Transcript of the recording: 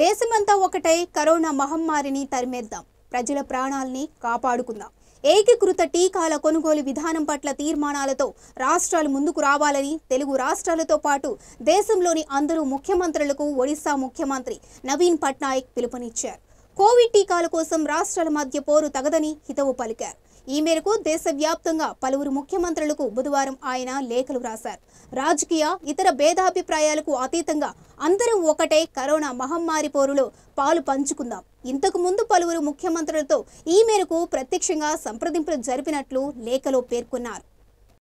దేశమంతా ఒకటై కరోనా మహమ్మారిని తరిమేద్దాం. ప్రజల ప్రాణాల్ని కాపాడుకుందాం. ఏకీకృత టీకాల కొనుగోలు విధానం పట్ల తీర్మానాలతో రాష్ట్రాలు ముందుకు రావాలని తెలుగు రాష్ట్రాలతో పాటు దేశంలోని అందరూ ముఖ్యమంత్రులకు ఒడిశా ముఖ్యమంత్రి నవీన్ పట్నాయక్ పిలుపునిచ్చారు. కోవిడ్ టీకాల కోసం రాష్ట్రాల మధ్య పోరు తగదని హితవు పలికారు. ఈ మేరకు దేశవ్యాప్తంగా పలువురు ముఖ్యమంత్రులకు బుధవారం ఆయన లేఖలు రాశారు. రాజకీయ ఇతర భేదాభిప్రాయాలకు అతీతంగా అందరం ఒకటే కరోనా మహమ్మారి పోరులో పాలు పంచుకుందాం. ఇంతకు ముందు పలువురు ముఖ్యమంత్రులతో ఈ మేరకు ప్రత్యక్షంగా సంప్రదింపులు జరిపినట్లు లేఖలో పేర్కొన్నారు.